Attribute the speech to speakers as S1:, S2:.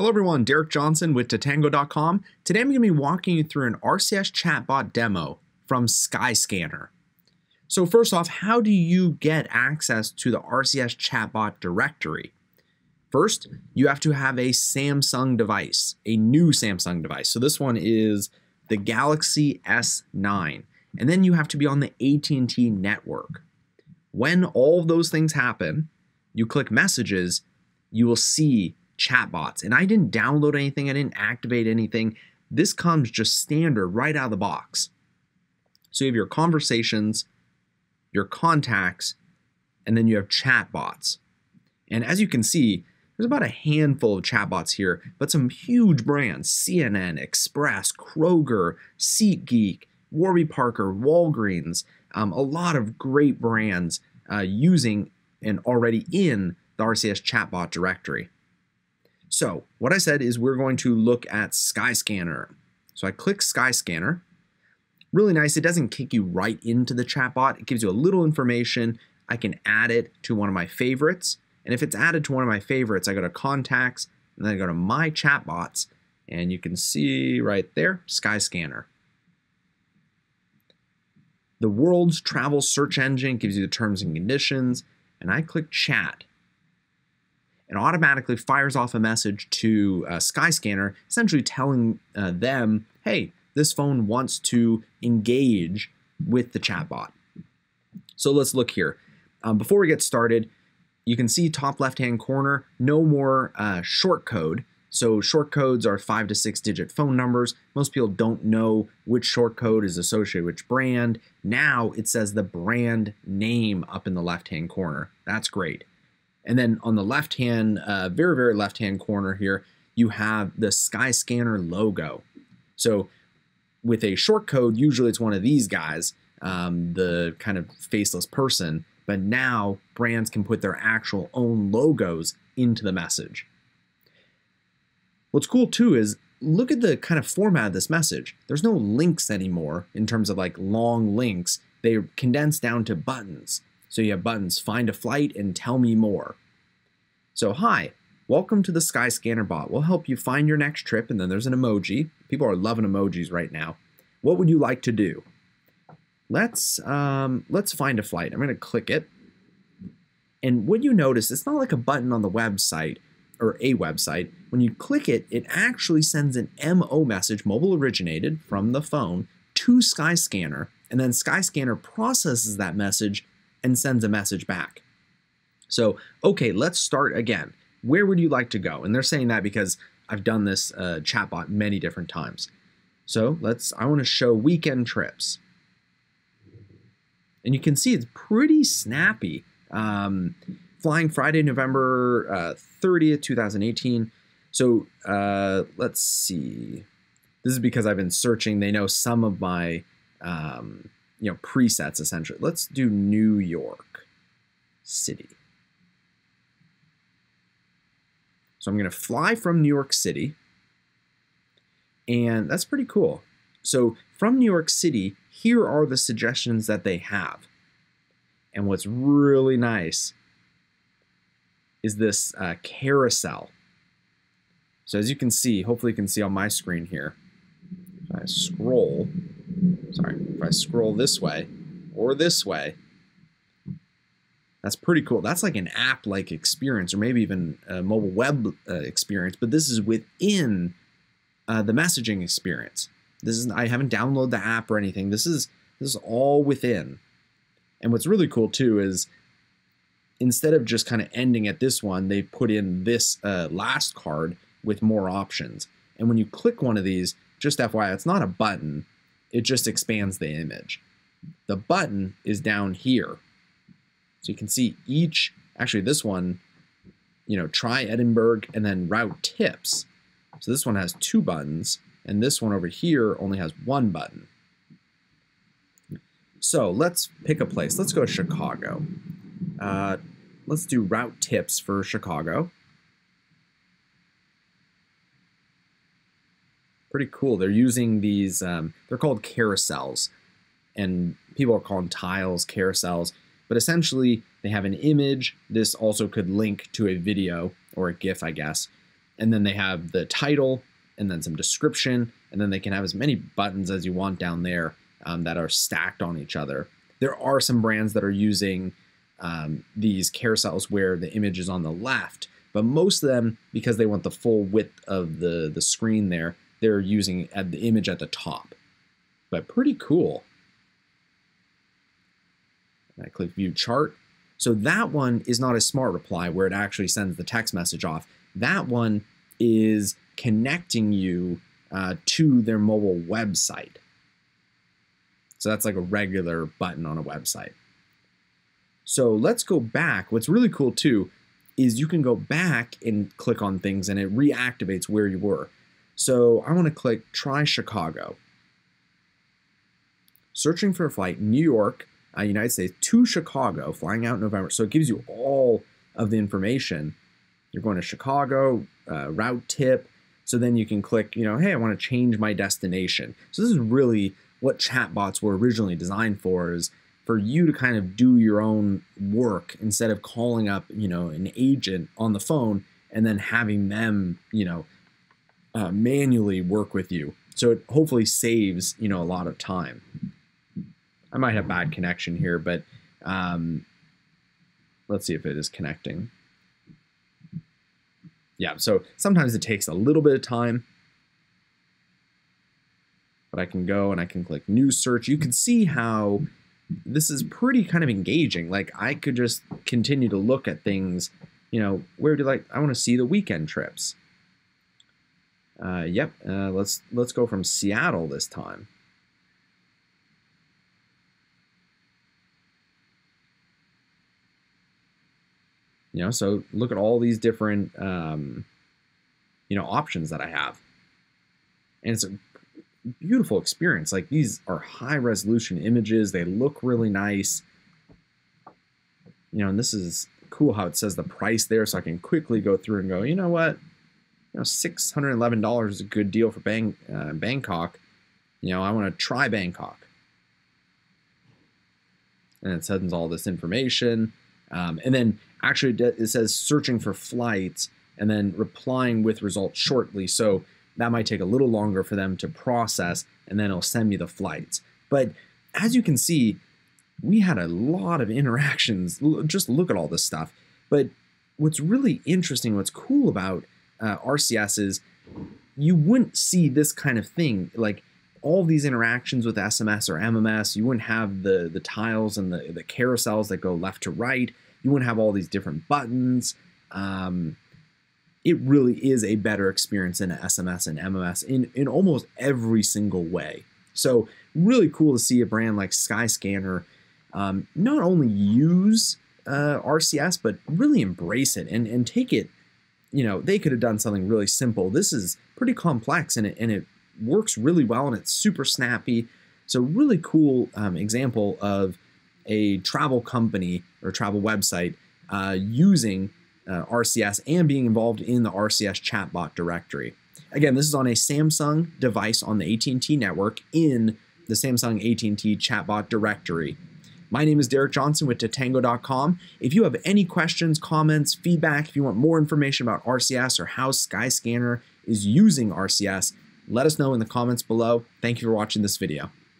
S1: Hello everyone, Derek Johnson with Tatango.com. Today I'm going to be walking you through an RCS chatbot demo from Skyscanner. So first off, how do you get access to the RCS chatbot directory? First, you have to have a Samsung device, a new Samsung device. So this one is the Galaxy S9. And then you have to be on the AT&T network. When all those things happen, you click messages, you will see chatbots. And I didn't download anything, I didn't activate anything. This comes just standard right out of the box. So you have your conversations, your contacts, and then you have chatbots. And as you can see, there's about a handful of chatbots here, but some huge brands CNN, Express, Kroger, SeatGeek, Warby Parker, Walgreens, um, a lot of great brands uh, using and already in the RCS chatbot directory. So what I said is we're going to look at Skyscanner. So I click Skyscanner. Really nice. It doesn't kick you right into the chatbot. It gives you a little information. I can add it to one of my favorites. And if it's added to one of my favorites, I go to contacts and then I go to my chatbots and you can see right there, Skyscanner. The world's travel search engine gives you the terms and conditions and I click chat it automatically fires off a message to uh, Skyscanner, essentially telling uh, them, hey, this phone wants to engage with the chatbot. So let's look here. Um, before we get started, you can see top left-hand corner, no more uh, short code. So short codes are five to six digit phone numbers. Most people don't know which short code is associated with which brand. Now it says the brand name up in the left-hand corner. That's great. And then on the left hand, uh, very, very left hand corner here, you have the Skyscanner logo. So with a short code, usually it's one of these guys, um, the kind of faceless person. But now brands can put their actual own logos into the message. What's cool too is look at the kind of format of this message. There's no links anymore in terms of like long links. They condense down to buttons. So you have buttons find a flight and tell me more. So hi, welcome to the Skyscanner bot. We'll help you find your next trip and then there's an emoji. People are loving emojis right now. What would you like to do? Let's um, let's find a flight. I'm going to click it. And what you notice, it's not like a button on the website or a website. When you click it, it actually sends an MO message, mobile originated from the phone, to Skyscanner, and then Skyscanner processes that message and sends a message back. So, okay, let's start again. Where would you like to go? And they're saying that because I've done this uh, chatbot many different times. So let's, I want to show weekend trips. And you can see it's pretty snappy. Um, flying Friday, November uh, 30th, 2018. So uh, let's see. This is because I've been searching. They know some of my um, you know, presets essentially. Let's do New York City. So I'm going to fly from New York City. And that's pretty cool. So from New York City, here are the suggestions that they have. And what's really nice is this uh, carousel. So as you can see, hopefully you can see on my screen here, if I scroll, sorry, if I scroll this way or this way, that's pretty cool. That's like an app-like experience or maybe even a mobile web uh, experience, but this is within uh, the messaging experience. This is I haven't downloaded the app or anything. This is this is all within. And what's really cool too is instead of just kind of ending at this one, they put in this uh, last card with more options. And when you click one of these, just FYI, it's not a button it just expands the image. The button is down here. So you can see each, actually this one, you know, try Edinburgh and then route tips. So this one has two buttons and this one over here only has one button. So let's pick a place. Let's go to Chicago. Uh, let's do route tips for Chicago. Pretty cool. They're using these, um, they're called carousels, and people are calling tiles carousels. But essentially, they have an image. This also could link to a video or a GIF, I guess. and then they have the title and then some description, and then they can have as many buttons as you want down there um, that are stacked on each other. There are some brands that are using um, these carousels where the image is on the left, but most of them, because they want the full width of the, the screen there, they're using at the image at the top. But pretty cool. And I click view chart. So that one is not a smart reply where it actually sends the text message off. That one is connecting you uh, to their mobile website. So that's like a regular button on a website. So let's go back. What's really cool too is you can go back and click on things and it reactivates where you were. So I want to click try Chicago. Searching for a flight New York, uh, United States to Chicago, flying out November. So it gives you all of the information. You're going to Chicago, uh, route tip. So then you can click, you know, hey, I want to change my destination. So this is really what chatbots were originally designed for is for you to kind of do your own work instead of calling up, you know, an agent on the phone and then having them, you know, uh, manually work with you. So it hopefully saves, you know, a lot of time. I might have bad connection here, but um, let's see if it is connecting. Yeah, so sometimes it takes a little bit of time, but I can go and I can click new search. You can see how this is pretty kind of engaging. Like I could just continue to look at things, you know, where do like I want to see the weekend trips. Uh, yep, uh, let's let's go from Seattle this time. You know, so look at all these different, um, you know, options that I have, and it's a beautiful experience. Like these are high resolution images. They look really nice. You know, and this is cool how it says the price there so I can quickly go through and go, you know what? You know, $611 is a good deal for Bang, uh, Bangkok. You know, I want to try Bangkok. And it sends all this information. Um, and then actually it says searching for flights and then replying with results shortly. So that might take a little longer for them to process, and then it'll send me the flights. But as you can see, we had a lot of interactions. Just look at all this stuff. But what's really interesting, what's cool about uh, RCS is you wouldn't see this kind of thing. Like all these interactions with SMS or MMS, you wouldn't have the, the tiles and the, the carousels that go left to right. You wouldn't have all these different buttons. Um, it really is a better experience than SMS and MMS in, in almost every single way. So really cool to see a brand like Skyscanner um, not only use uh, RCS, but really embrace it and, and take it, you know, they could have done something really simple. This is pretty complex and it, and it works really well and it's super snappy. So really cool um, example of a travel company or travel website uh, using uh, RCS and being involved in the RCS chatbot directory. Again, this is on a Samsung device on the AT&T network in the Samsung AT&T chatbot directory. My name is Derek Johnson with Tatango.com. If you have any questions, comments, feedback, if you want more information about RCS or how Skyscanner is using RCS, let us know in the comments below. Thank you for watching this video.